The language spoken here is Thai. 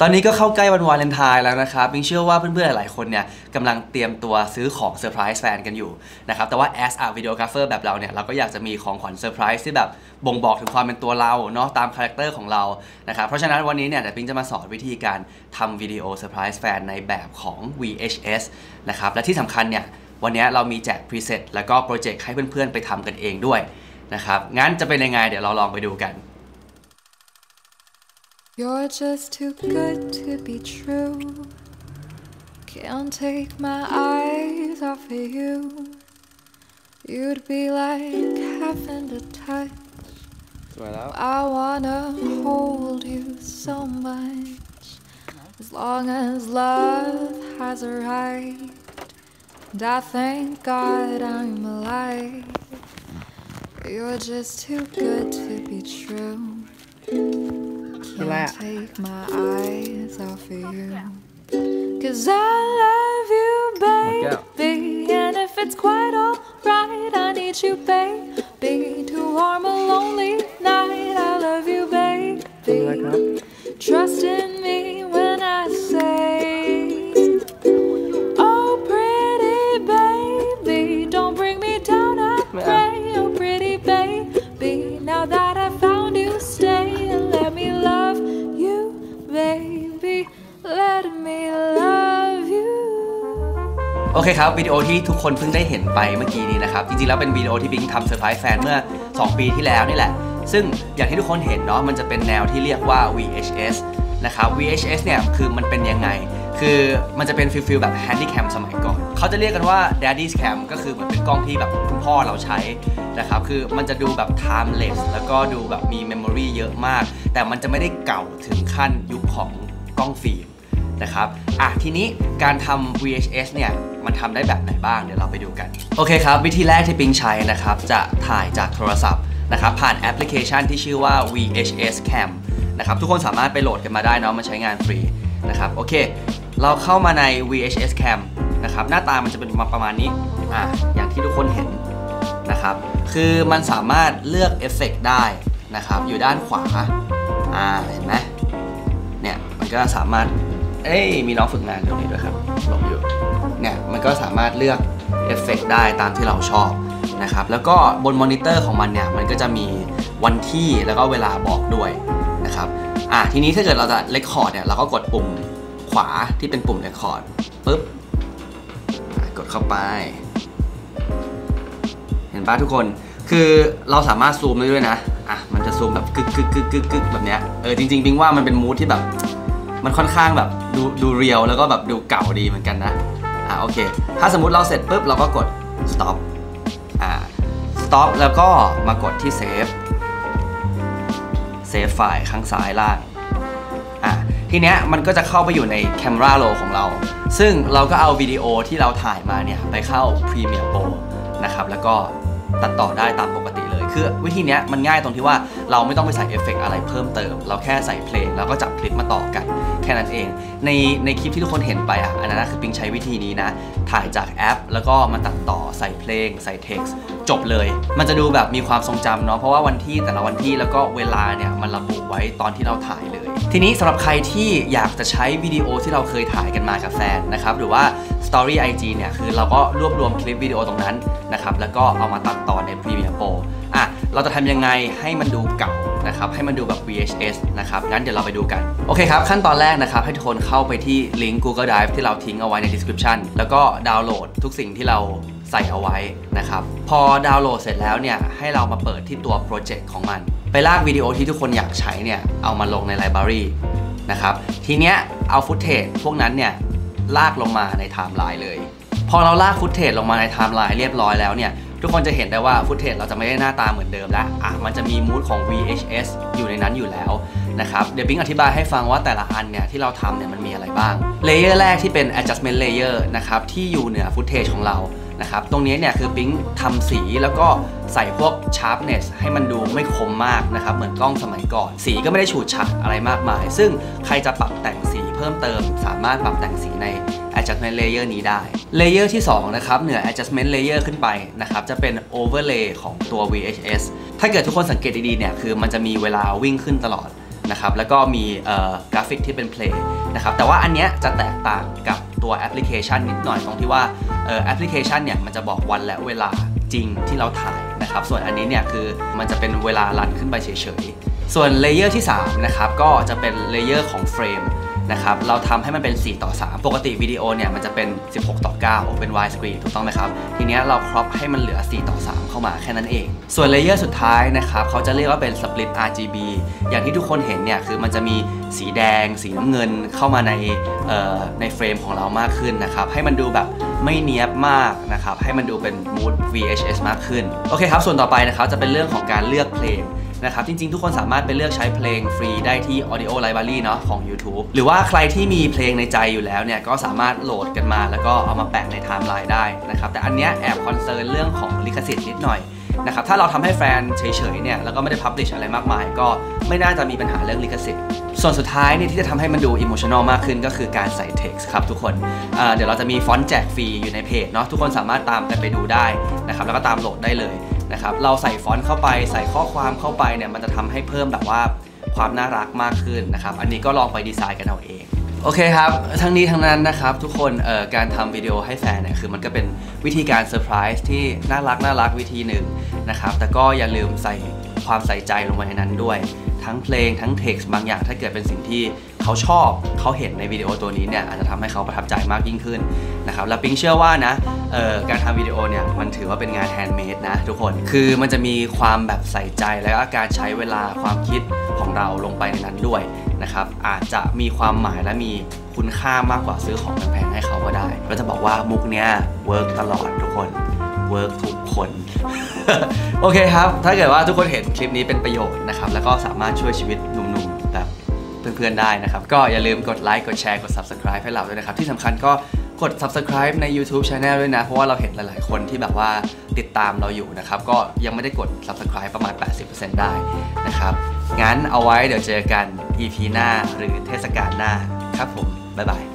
ตอนนี้ก็เข้าใกล้วันวาเลนไทน์แล้วนะครับปิงเชื่อว่าเพื่อนๆ หลายคนเนี่ยกำลังเตรียมตัวซื้อของเซอร์ไพรส์แฟนกันอยู่นะครับ แต่ว่า as a videographer แบบเราเนี่ย เราก็อยากจะมีของขวัญเซอร์ไพรส์ที่แบบบ่งบอกถึงความเป็นตัวเราเนาะตาม character ของเรา นะครับ เพราะฉะนั้นวันนี้เนี่ยเดี๋ยวปิงจะมาสอนวิธีการทำวิดีโอเซอร์ไพรส์แฟนในแบบของ VHS นะครับ และที่สำคัญเนี่ยวันนี้เรามีแจก preset แล้วก็โปรเจกต์ให้เพื่อนๆ ไปทำกันเองด้วยนะครับ งั้นจะเป็นยังไงเดี๋ยวเราลองไปดูกัน You're just too good to be true. Can't take my eyes off of you. You'd be like having to touch. I wanna hold you so much. As long as love has a right. And I thank God I'm alive. You're just too good to be true. Can't take my eyes off of you. Cause I love you, baby. And if it's quite alright, I need you, baby. โอเคครับวิดีโอที่ทุกคนเพิ่งได้เห็นไปเมื่อกี้นี้นะครับ จริงๆแล้วเป็นวิดีโอที่ปิงทำเซอร์ไพรส์แฟนเมื่อ 2 ปีที่แล้วนี่แหละ ซึ่งอย่างที่ทุกคนเห็นเนาะมันจะเป็นแนวที่เรียกว่า VHS นะครับ VHS เนี่ยคือมันเป็นยังไง คือมันจะเป็น feel feel แบบ Handycam สมัยก่อน เขาจะเรียกกันว่า Daddy's Cam ก็คือเหมือนเป็นกล้องที่แบบคุณพ่อเราใช้นะครับ คือมันจะดูแบบ timeless แล้วก็ดูแบบมี memory เยอะมาก แต่มันจะไม่ได้เก่าถึงขั้นยุคของกล้องฟิล์มนะครับ อะทีนี้การทำ VHS เนี่ย มันทำได้แบบไหนบ้างเดี๋ยวเราไปดูกัน โอเคครับ วิธีแรกที่ปิงใช้นะครับ จะถ่ายจากโทรศัพท์นะครับผ่านแอปพลิเคชันที่ชื่อว่า VHS Cam นะครับทุกคนสามารถไปโหลดกันมาได้เนาะมันใช้งานฟรีนะครับโอเค เราเข้ามาใน VHS Cam นะครับหน้าตามันจะเป็นประมาณนี้อะอย่างที่ทุกคนเห็นนะครับคือมันสามารถเลือกเอฟเฟกต์ได้นะครับอยู่ด้านขวาอ่าเห็นไหมเนี่ยมันก็สามารถ เอ้ยมีน้องฝึกงานตรงนี้ด้วยครับหลบอยู่เนี่ยมันก็สามารถเลือกเอฟเฟกต์ได้ตามที่เราชอบนะครับแล้วก็บนมอนิเตอร์ของมันเนี่ยมันก็จะมีวันที่แล้วก็เวลาบอกด้วยนะครับอะทีนี้ถ้าเกิดเราจะ record เนี่ยเราก็กดปุ่มขวาที่เป็นปุ่ม record ปุ๊บกดเข้าไป เห็นปะทุกคนคือเราสามารถซูมได้ด้วยนะอะมันจะซูมแบบกึกกึกกึกกึกกึกแบบเนี้ยเออจริงๆบิงว่ามันเป็นมูทที่แบบ มันค่อนข้างแบบดูดูเรียวแล้วก็แบบดูเก่าดีเหมือนกันนะอะโอเค ถ้าสมมุติเราเสร็จปุ๊บเราก็กด stop อ่า stop แล้วก็มากดที่ save save ไฟล์ข้างซ้ายล่างอะทีเนี้ยมันก็จะเข้าไปอยู่ใน Camera Roll ของเรา ซึ่งเราก็เอาวิดีโอที่เราถ่ายมาเนี่ยไปเข้า Premiere Pro นะครับแล้วก็ตัดต่อได้ตามปกติ คือวิธีนี้มันง่ายตรงที่ว่าเราไม่ต้องไปใส่เอฟเฟกต์อะไรเพิ่มเติม เราแค่ใส่เพลงแล้วก็จับคลิปมาต่อกันแค่นั้นเอง ในในคลิปที่ทุกคนเห็นไปอะอันนั้นคือปิงใช้วิธีนี้นะ ถ่ายจากแอป แล้วก็มาตัดต่อใส่เพลง ใส่เท็กซ์จบเลย มันจะดูแบบมีความทรงจำเนาะเพราะว่าวันที่แต่ละวันที่แล้วก็เวลาเนี่ยมันระบุไว้ตอนที่เราถ่ายเลย ทีนี้สำหรับใครที่อยากจะใช้วิดีโอที่เราเคยถ่ายกันมากับแฟนนะครับหรือว่า Story IG เนี่ยคือเราก็รวบรวมคลิปวิดีโอตรงนั้นนะครับแล้วก็เอามาตัดต่อใน Premiere Pro อะเราจะทำยังไงให้มันดูเก่านะครับให้มันดูแบบ VHS นะครับงั้นเดี๋ยวเราไปดูกัน โอเคครับ ขั้นตอนแรกนะครับ ให้ทุกคนเข้าไปที่ลิงก์ Google Drive ที่เราทิ้งเอาไว้ใน description แล้วก็ดาวน์โหลดทุกสิ่งที่เราใส่เอาไว้นะครับพอดาวน์โหลดเสร็จแล้วเนี่ยให้เรามาเปิดที่ตัวโปรเจกต์ของมัน ไปลากวิดีโอที่ทุกคนอยากใช้เนี่ยเอามาลงใน library นะครับทีเนี้ยเอา footage พวกนั้นเนี่ยลากลงมาในไทม์ไลน์เลย พอเราลาก footage ลงมาในไทม์ไลน์เรียบร้อยแล้วเนี่ยทุกคนจะเห็นได้ว่า footage เราจะไม่ได้หน้าตาเหมือนเดิมแล้วอะมันจะมี mood ของ VHS อยู่ในนั้นอยู่แล้วนะครับเดี๋ยวปิงอธิบายให้ฟังว่าแต่ละอันเนี่ยที่เราทำเนี่ยมันมีอะไรบ้าง layer แรกที่เป็น adjustment layer นะครับที่อยู่เหนือ footage ของเรา นะครับ ตรงนี้เนี่ยคือปิงทำสีแล้วก็ใส่พวก sharpness ให้มันดูไม่คมมากนะครับ เหมือนกล้องสมัยก่อน สีก็ไม่ได้ฉูดฉาดอะไรมากมาย ซึ่งใครจะปรับแต่งสีเพิ่มเติม สามารถปรับแต่งสีใน adjustment layer นี้ได้ layer ที่ 2 นะครับ เหนือ adjustment layer ขึ้นไปนะครับ จะเป็น overlay ของตัว VHS ถ้าเกิดทุกคนสังเกตดีๆเนี่ยคือมันจะมีเวลาวิ่งขึ้นตลอดนะครับแล้วก็มีกราฟิกที่เป็นเพลงนะครับแต่ว่าอันเนี้ยจะแตกต่างกับ ตัวแอปพลิเคชันนิดหน่อยตรงที่ว่าออแอปพลิเคชันเนี่ยมันจะบอกวันและเวลาจริงที่เราถ่ายนะครับ ส่วนอันนี้เนี่ยคือมันจะเป็นเวลา run ขึ้นไปเฉยๆ ส่วน layer ที่3นะครับก็จะเป็น layer ของเฟรม นะครับเราทำให้มันเป็น 4 ต่อ 3 ปกติวิดีโอเนี่ยมันจะเป็น 16 ต่อ9 เป็น Wide Screen ถูกต้องไหมครับ ทีเนี้ยเรา crop ให้มันเหลือ 4 ต่อ 3 เข้ามาแค่นั้นเอง ส่วน layer สุดท้ายนะครับเขาจะเรียกว่าเป็น Split RGB อย่างที่ทุกคนเห็นเนี่ยคือมันจะมีสีแดง สีน้ำเงินเข้ามาในในเฟรมของเรามากขึ้นนะครับให้มันดูแบบไม่เนียบมากนะครับให้มันดูเป็น mood VHS มากขึ้นโอเคครับส่วนต่อไปนะครับจะเป็นเรื่องของการเลือกเพลง นะครับ จริงๆ ทุกคนสามารถไปเลือกใช้เพลงฟรีได้ที่ Audio Library เนาะของ YouTube หรือว่าใครที่มีเพลงในใจอยู่แล้วเนี่ย ก็สามารถโหลดกันมา แล้วก็เอามาแปะในไทม์ไลน์ได้นะครับ แต่อันเนี้ยแอบ concern เรื่องของลิขสิทธิ์นิดหน่อยนะครับถ้าเราทำให้แฟนเฉยๆเนี่ยแล้วก็ไม่ได้ publish อะไรมากมาย ก็ไม่น่าจะมีปัญหาเรื่องลิขสิทธิ์ ส่วนสุดท้ายเนี่ยที่จะทำให้มันดู emotional มากขึ้นก็คือการใส่ text ครับทุกคนเดี๋ยวเราจะมีฟอนต์แจกฟรีอยู่ในเพจเนาะทุกคนสามารถตามกันไปดูได้นะครับแล้วก็ตามโหลดได้เลย นะครับ เราใส่ฟอนต์เข้าไปใส่ข้อความเข้าไปเนี่ยมันจะทำให้เพิ่มแบบว่าความน่ารักมากขึ้นนะครับ อันนี้ก็ลองไปดีไซน์กันเอาเองโอเคครับ ทั้งนี้ทั้งนั้นนะครับ ทุกคนการทำวิดีโอให้แฟนเนี่ยคือมันก็เป็นวิธีการเซอร์ไพรส์ที่น่ารักน่ารักวิธีหนึ่งนะครับ แต่ก็อย่าลืมใส่ความใส่ใจลงไปในนั้นด้วย ทั้งเพลงทั้งเท็กซ์บางอย่างถ้าเกิดเป็นสิ่งที่ เขาชอบเขาเห็นในวิดีโอตัวนี้เนี่ยอาจจะทำให้เขาประทับใจมากยิ่งขึ้นนะครับแล้วปิงเชื่อว่านะการทำวิดีโอเนี่ยมันถือว่าเป็นงาน handmade นะทุกคนคือมันจะมีความแบบใส่ใจแล้วก็การใช้เวลาความคิดของเราลงไปในนั้นด้วยนะครับอาจจะมีความหมายและมีคุณค่ามากกว่าซื้อของแพงๆให้เขาก็ได้เราจะบอกว่ามุกเนี้ย work ตลอดทุกคน work ทุกคน โอเคครับ ถ้าเกิดว่าทุกคนเห็นคลิปนี้เป็นประโยชน์นะครับ แล้วก็สามารถช่วยชีวิตหนุ่ม เพื่อนๆได้นะครับ ก็อย่าลืมกดไลค์กดแชร์กด subscribe ให้เราด้วยนะครับ ที่สำคัญก็กด subscribe ใน YouTube Channel ด้วยนะ เพราะว่าเราเห็นหลายๆ คนที่แบบว่าติดตามเราอยู่นะครับ ก็ยังไม่ได้กด subscribe ประมาณ 80%ได้นะครับ งั้นเอาไว้เดี๋ยวเจอกัน EP หน้าหรือเทศกาลหน้าครับผม บ๊ายบาย